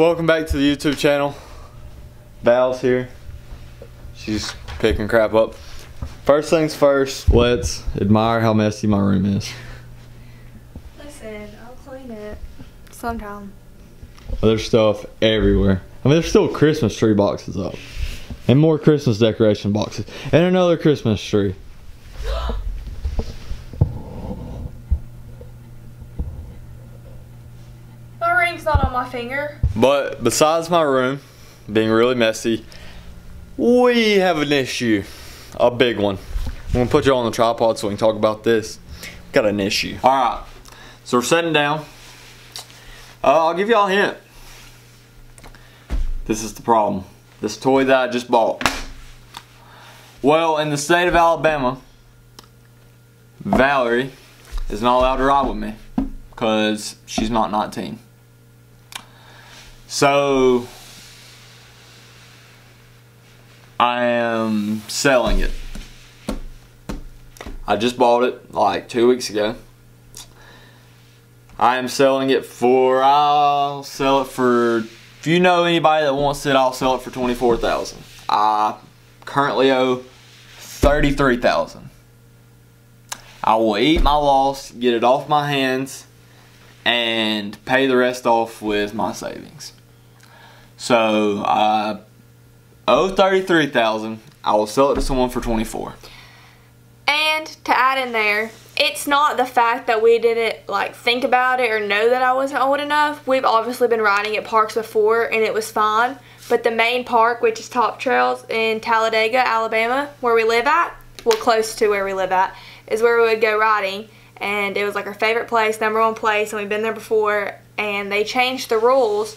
welcome back to the YouTube channel. Val's here. She's picking crap up. First things first, let's admire how messy my room is. Listen, I'll clean it sometime. There's stuff everywhere. I mean, there's still Christmas tree boxes up. And more Christmas decoration boxes. And another Christmas tree. My ring's not on my finger. But besides my room being really messy, we have an issue. A big one. I'm gonna put you on the tripod so we can talk about this. Got an issue. Alright. So we're sitting down. Uh, I'll give y'all a hint. This is the problem. This toy that I just bought. Well, in the state of Alabama, Valerie is not allowed to ride with me because she's not 19. So I am selling it. I just bought it like two weeks ago. I am selling it for, I'll sell it for, if you know anybody that wants it, I'll sell it for 24000 I currently owe 33000 I will eat my loss, get it off my hands, and pay the rest off with my savings. So uh, I owe 33000 I will sell it to someone for 24 And to add in there, it's not the fact that we didn't like think about it or know that I wasn't old enough. We've obviously been riding at parks before and it was fine. But the main park, which is Top Trails in Talladega, Alabama, where we live at, well close to where we live at, is where we would go riding. And it was like our favorite place, number one place, and we've been there before. And they changed the rules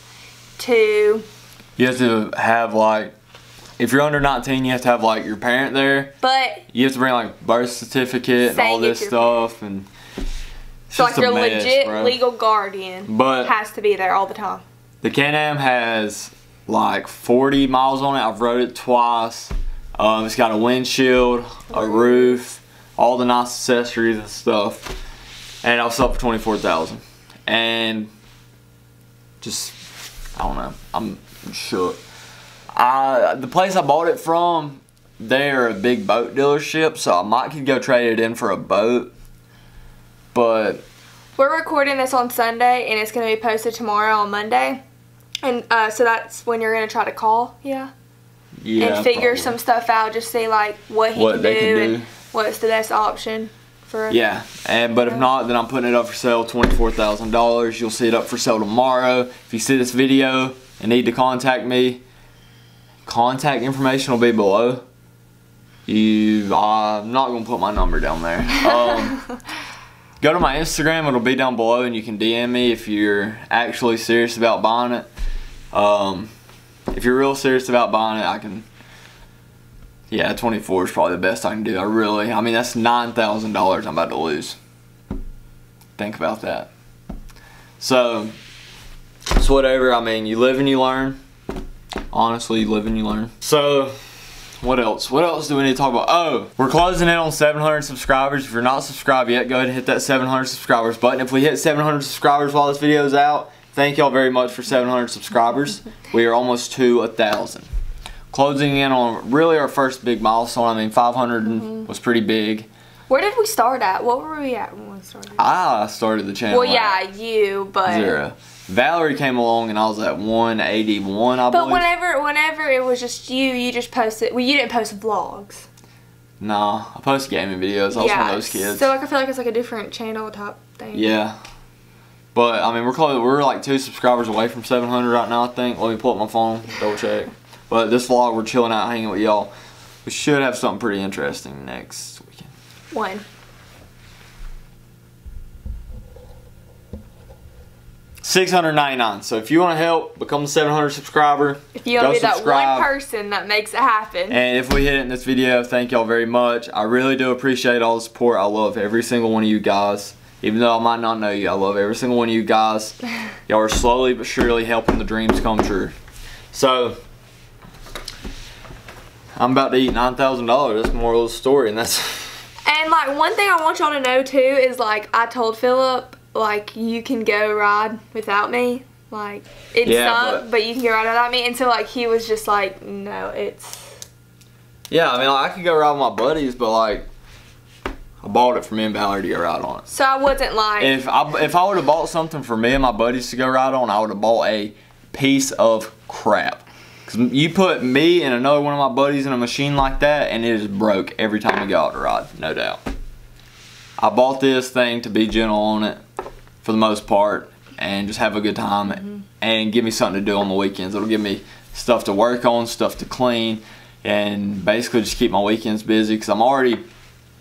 to You have to have like, if you're under 19, you have to have like your parent there. but You have to bring like birth certificate and all this stuff and. it's so like a your mess, legit bro. legal guardian But has to be there all the time. the Can-Am has like 40 miles on it. I've rode it twice. Um, it's got a windshield, a roof, all the nice accessories and stuff. And I was up for 24000 And just, I don't know, I'm shook. I, the place I bought it from, they're a big boat dealership, so I might could go trade it in for a boat. But We're recording this on Sunday and it's going to be posted tomorrow on Monday. And uh, so that's when you're going to try to call, yeah? yeah, and figure probably. some stuff out, just see like what he What can, they do can and do. what's the best option for Yeah, and but if not, then I'm putting it up for sale, twenty-four thousand dollars. You'll see it up for sale tomorrow. If you see this video and need to contact me, contact information will be below. You, I'm not gonna put my number down there. Um, go to my Instagram; it'll be down below, and you can DM me if you're actually serious about buying it. Um, if you're real serious about buying it, I can. Yeah, 24 is probably the best I can do. I really, I mean, that's $9,000 I'm about to lose. Think about that. So, it's whatever. I mean, you live and you learn. Honestly, you live and you learn. So, what else? What else do we need to talk about? Oh, we're closing in on 700 subscribers. If you're not subscribed yet, go ahead and hit that 700 subscribers button. If we hit 700 subscribers while this video is out, thank y'all very much for 700 subscribers. We are almost to a thousand. Closing in on really our first big milestone. I mean, 500 mm-hmm. was pretty big. Where did we start at? What were we at when we started? I started the channel. well, yeah, you, but zero. Valerie came along and I was at 181, I but believe. whenever whenever it was just you, you just posted. Well, you didn't post vlogs. Nah, I post gaming videos. I was one of those kids. So like I feel like it's like a different channel type thing. Yeah. But I mean, we're close. We're like two subscribers away from 700 right now. I think. Let me pull up my phone, double check. But this vlog, we're chilling out, hanging with y'all. We should have something pretty interesting next weekend. One. Six hundred ninety nine. So if you want to help become a 700 subscriber, If you want go to be that one person that makes it happen. And if we hit it in this video, thank y'all very much. I really do appreciate all the support. I love every single one of you guys. Even though I might not know you, I love every single one of you guys. Y'all are slowly but surely helping the dreams come true. So, I'm about to eat $9,000. That's the moral of the story. And that's, And like one thing I want y'all to know too is like I told Phillip like you can go ride without me. Like it Yeah, but- but, you can get right without me. And so like he was just like, no, it's Yeah, I mean, like, I could go ride with my buddies, but like, I bought it for me and Valerie to go ride on it. so I wasn't like If I if I would have bought something for me and my buddies to go ride on, I would have bought a piece of crap. Cause you put me and another one of my buddies in a machine like that, and it is broke every time we go out to ride, no doubt. I bought this thing to be gentle on it, for the most part, and just have a good time, mm-hmm. and give me something to do on the weekends. It'll give me stuff to work on, stuff to clean, and basically just keep my weekends busy. Cause I'm already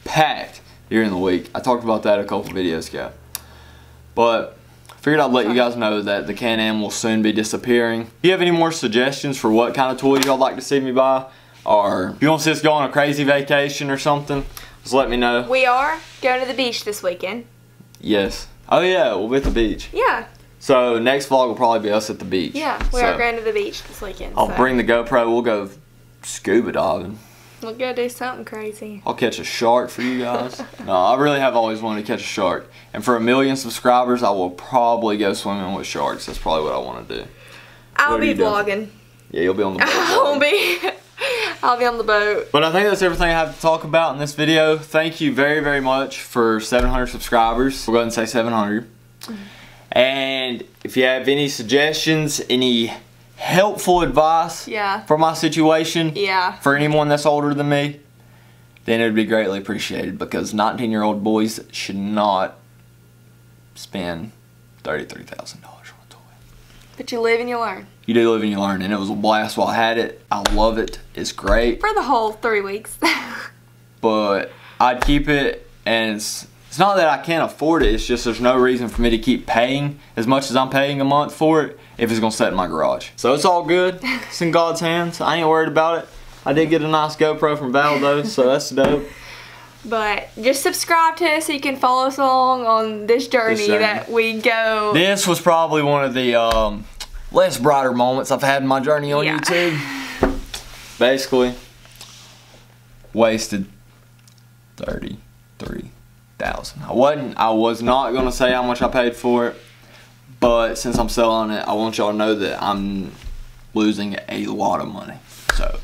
packed during the week. I talked about that a couple videos ago. But figured I'd let you guys know that the Can-Am will soon be disappearing. If you have any more suggestions for what kind of toys y'all like to see me buy, or if you want to see us go on a crazy vacation or something, just let me know. we are going to the beach this weekend. Yes. Oh yeah, we'll be at the beach. Yeah, So next vlog will probably be us at the beach. yeah, we so are going to the beach this weekend. I'll so bring the GoPro. We'll go scuba diving. We'll go do something crazy. I'll catch a shark for you guys. no, I really have always wanted to catch a shark. And for a million subscribers, I will probably go swimming with sharks. That's probably what I want to do. I'll be doing? vlogging. Yeah, you'll be on the boat. I'll be. I'll be on the boat. But I think that's everything I have to talk about in this video. Thank you very, very much for 700 subscribers. We'll go ahead and say 700. And if you have any suggestions, any helpful advice Yeah. for my situation, Yeah. for anyone that's older than me, then it would be greatly appreciated because 19 year old boys should not spend $33,000 on a toy. But you live and you learn. You do live and you learn, and it was a blast while I had it. I love it. It's great. For the whole three weeks. but I'd keep it and it's, it's not that I can't afford it it's just there's no reason for me to keep paying as much as I'm paying a month for it if it's gonna sit in my garage so it's all good it's in God's hands I ain't worried about it I did get a nice GoPro from Val though so that's dope but just subscribe to us so you can follow us along on this journey, journey. that we go. this was probably one of the um, less brighter moments I've had in my journey on Yeah. YouTube basically wasted 33,000 I wasn't I was not gonna say how much I paid for it but since I'm selling it I want y'all to know that I'm losing a lot of money so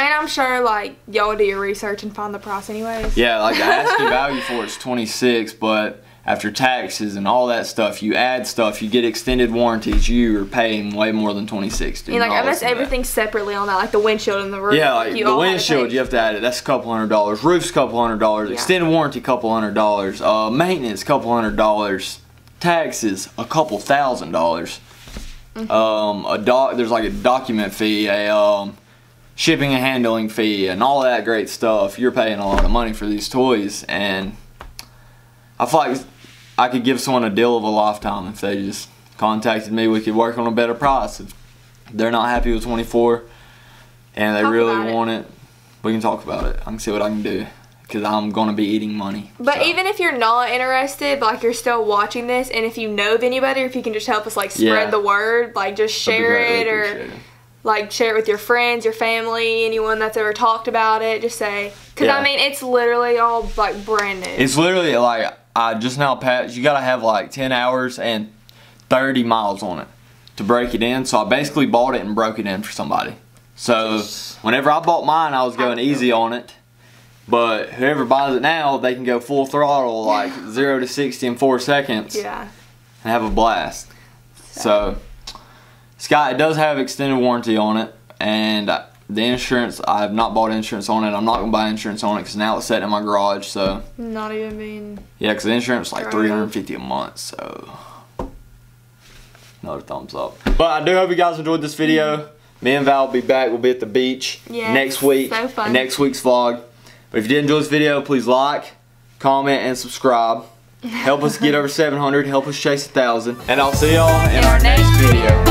And I'm sure like y'all do your research and find the price anyways. yeah like the asking value for it's 26 but after taxes and all that stuff you add stuff you get extended warranties you're paying way more than 26 And like almost than that. everything separately on that, like the windshield and the roof. Yeah, like you the all have to windshield, you have to add it. That's a couple hundred dollars. Roof's a couple hundred dollars. Yeah. Extended warranty, couple hundred dollars. Uh, maintenance, couple hundred dollars. Taxes, a couple thousand dollars. Mm-hmm. Um, a doc. There's like a document fee, a um, shipping and handling fee, and all that great stuff. You're paying a lot of money for these toys, and I feel like I could give someone a deal of a lifetime if they just contacted me. We could work on a better price. If they're not happy with 24 and they Talk really about it. want it, we can talk about it. I can see what I can do because I'm gonna be eating money. But So, even if you're not interested, like you're still watching this, and if you know of anybody, or if you can just help us like spread Yeah. the word, like just share it or. Like share it with your friends, your family, anyone that's ever talked about it. Just say, because Yeah. I mean, it's literally all like brand new. It's literally like I just now passed. You gotta have like 10 hours and 30 miles on it to break it in. So I basically bought it and broke it in for somebody. So whenever I bought mine, I was going easy on it. But whoever buys it now, they can go full throttle, like zero to 60 in four seconds. yeah. and have a blast. So, Scott, it does have extended warranty on it, and the insurance, I have not bought insurance on it. I'm not going to buy insurance on it because now it's set in my garage. So, Not even being. yeah, because the insurance is like Right. 350 a month. So, another thumbs up. But I do hope you guys enjoyed this video. Me and Val will be back. We'll be at the beach Yes, next week. so. Next week's vlog. But if you did enjoy this video, please like, comment, and subscribe. Help us get over 700. Help us chase a thousand. And I'll see y'all in our next video.